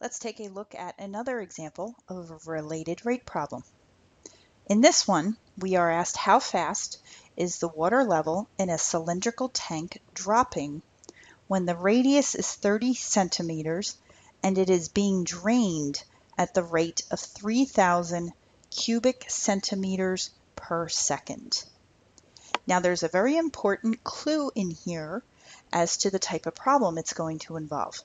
Let's take a look at another example of a related rate problem. In this one, we are asked how fast is the water level in a cylindrical tank dropping when the radius is 30 centimeters and it is being drained at the rate of 3,000 cubic centimeters per second. Now there's a very important clue in here as to the type of problem it's going to involve.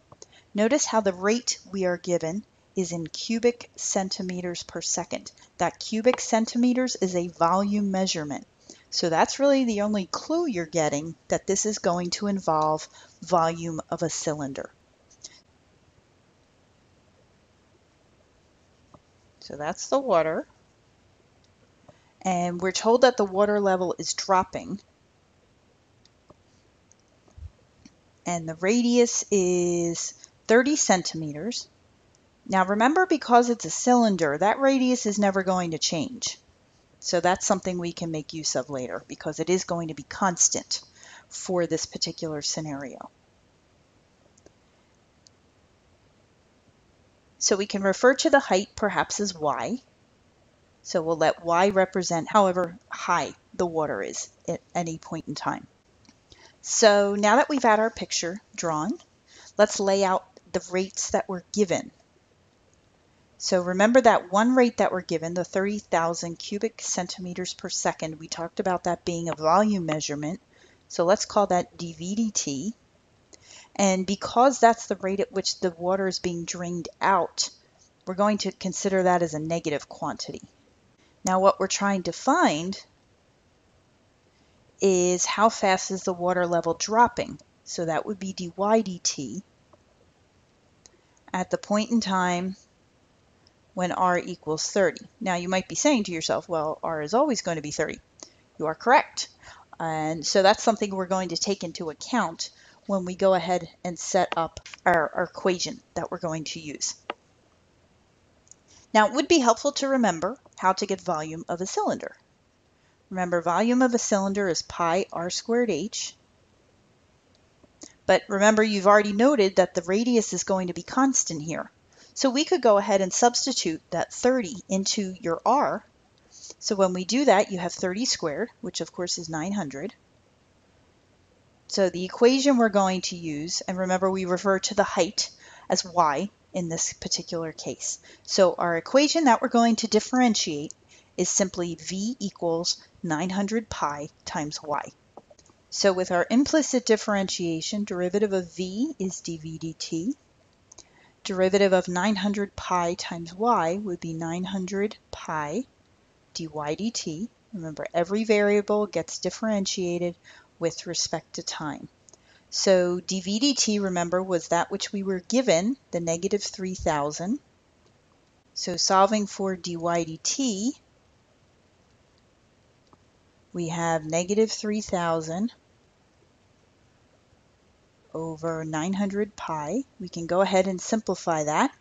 Notice how the rate we are given is in cubic centimeters per second. That cubic centimeters is a volume measurement. So that's really the only clue you're getting that this is going to involve volume of a cylinder. So that's the water. And we're told that the water level is dropping. And the radius is 30 centimeters. Now remember, because it's a cylinder, that radius is never going to change. So that's something we can make use of later because it is going to be constant for this particular scenario. So we can refer to the height perhaps as y. So we'll let y represent however high the water is at any point in time. So now that we've had our picture drawn, let's lay out the rates that were given. So remember that one rate that we're given, the 30,000 cubic centimeters per second, we talked about that being a volume measurement. So let's call that dVdt. And because that's the rate at which the water is being drained out, we're going to consider that as a negative quantity. Now what we're trying to find is how fast is the water level dropping. So that would be dy dt at the point in time when r equals 30. Now you might be saying to yourself, well, r is always going to be 30. You are correct. And so that's something we're going to take into account when we go ahead and set up our, our equation that we're going to use. Now it would be helpful to remember how to get volume of a cylinder. Remember volume of a cylinder is pi r squared h but remember, you've already noted that the radius is going to be constant here. So we could go ahead and substitute that 30 into your r. So when we do that, you have 30 squared, which of course is 900. So the equation we're going to use, and remember we refer to the height as y in this particular case. So our equation that we're going to differentiate is simply v equals 900 pi times y. So with our implicit differentiation, derivative of v is dv dt. Derivative of 900 pi times y would be 900 pi dy dt. Remember, every variable gets differentiated with respect to time. So dv dt, remember, was that which we were given, the negative 3,000. So solving for dy dt, we have negative 3,000 over 900 pi. We can go ahead and simplify that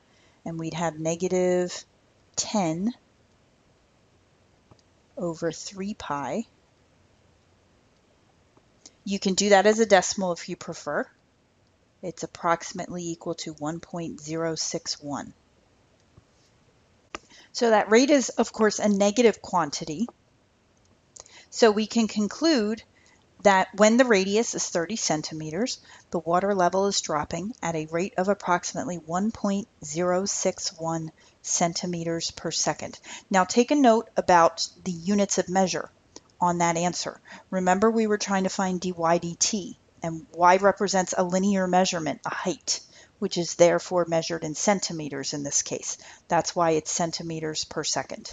and we'd have negative 10 over 3 pi. You can do that as a decimal if you prefer. It's approximately equal to 1.061. So that rate is, of course, a negative quantity. So we can conclude that when the radius is 30 centimeters, the water level is dropping at a rate of approximately 1.061 centimeters per second. Now take a note about the units of measure on that answer. Remember we were trying to find dy dt, and y represents a linear measurement, a height, which is therefore measured in centimeters in this case. That's why it's centimeters per second.